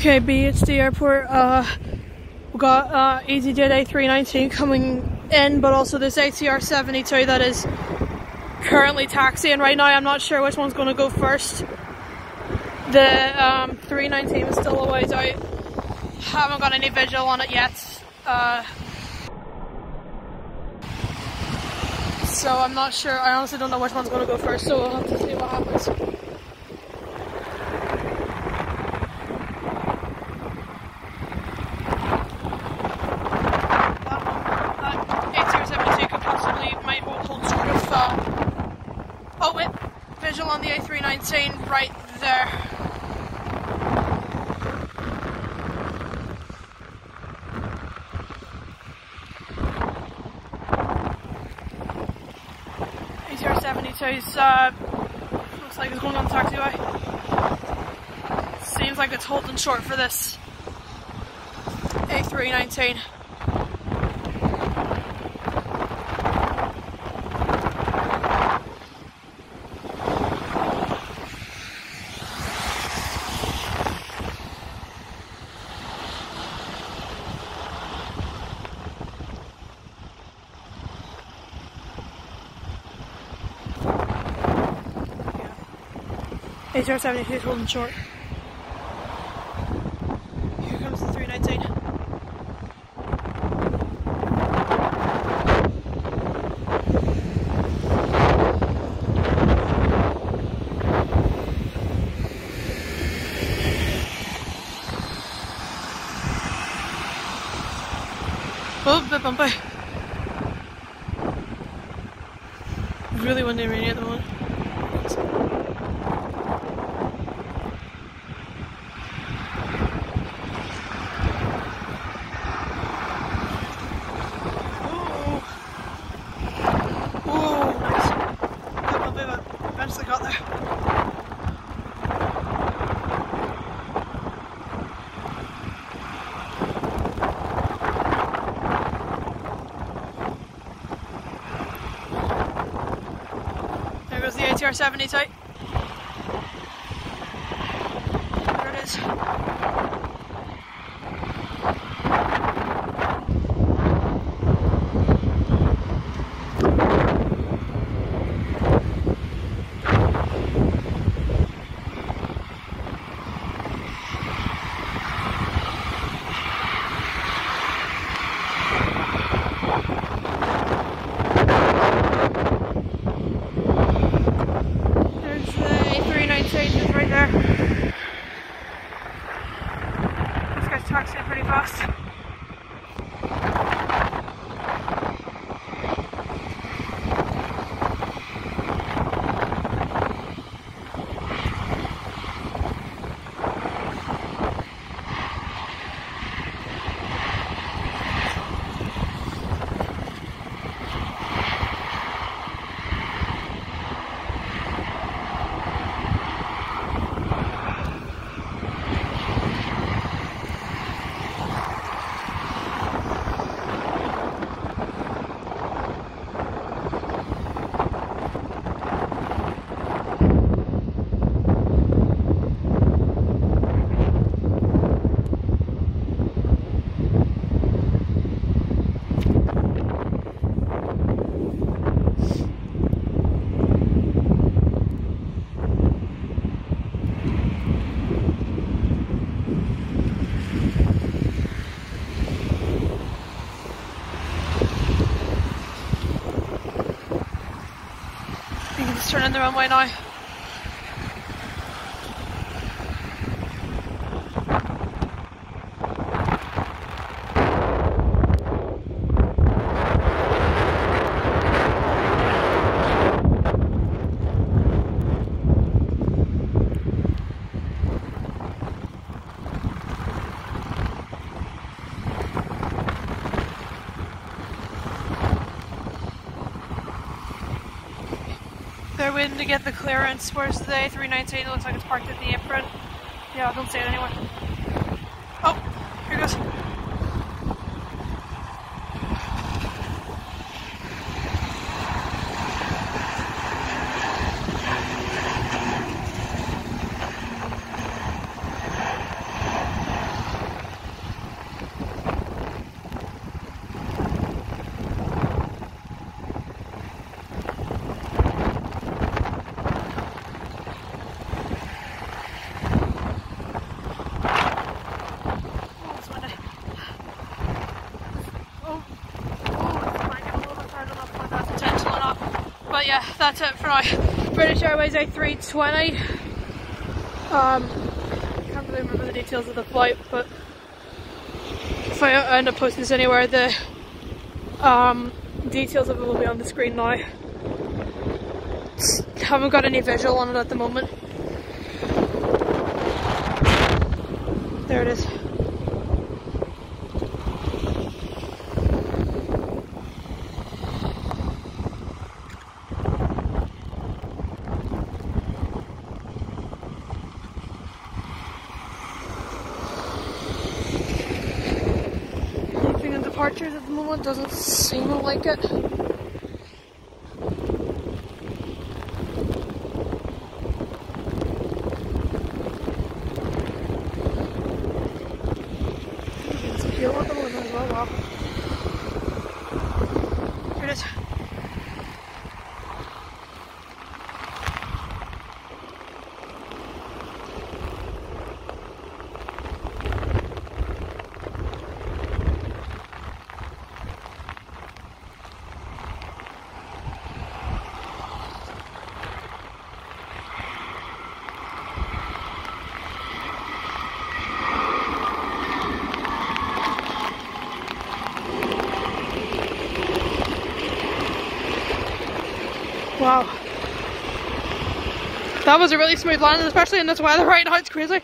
Okay, BHD Airport. Uh, we got uh, EasyJet A319 coming in, but also this ATR 72 that is currently taxiing right now. I'm not sure which one's going to go first. The um, 319 is still a ways out. Haven't got any visual on it yet. Uh, so I'm not sure. I honestly don't know which one's going to go first, so we'll have to see what happens. on the A319 right there. ATR 72 is, uh, looks like it's going on the taxiway. Seems like it's holding short for this A319. ATR 72 is holding short. Here comes the 319. Oh, bit bumpy. Really windy and rainy at the moment. Goes the ATR 72. There it is. Taxiing pretty fast. Turning the runway now. Waiting to get the clearance. Where's the A319? It looks like it's parked at the apron. Yeah, don't say it anywhere. Oh, here goes. That's it for now. British Airways A320. Um, can't really remember the details of the flight, but if I end up posting this anywhere, the um, details of it will be on the screen now. Just Haven't got any visual on it at the moment. There it is. Departures at the moment doesn't seem like it. Here it is. Wow. That was a really smooth landing, especially in this weather right now, it's crazy.